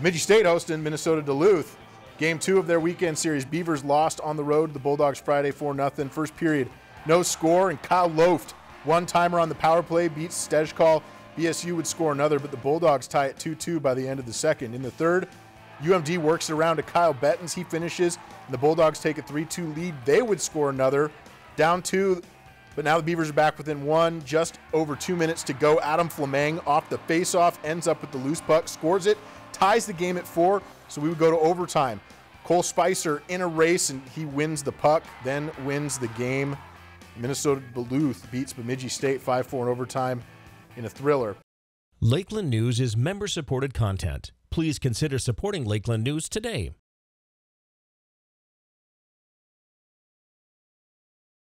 Bemidji State hosting Minnesota Duluth. Game two of their weekend series. Beavers lost on the road to the Bulldogs Friday 4 0. First period, no score, and Kyle Looft, one timer on the power play, beats Stejskal. BSU would score another, but the Bulldogs tie it 2 2 by the end of the second. In the third, UMD works around to Kyle Bettens. He finishes, and the Bulldogs take a 3 2 lead. They would score another. Down two, but now the Beavers are back within one, just over two minutes to go. Adam Fleming off the faceoff ends up with the loose puck, scores it, ties the game at four. So we would go to overtime. Cole Spicer in a race and he wins the puck, then wins the game. Minnesota Duluth beats Bemidji State 5 4 in overtime in a thriller. Lakeland News is member supported content. Please consider supporting Lakeland News today.